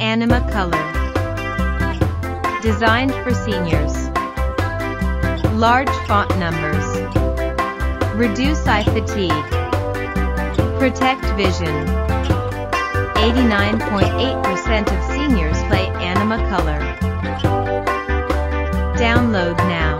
Anima Color. Designed for seniors. Large font numbers. Reduce eye fatigue. Protect vision. 89.8% of seniors play Anima Color. Download now.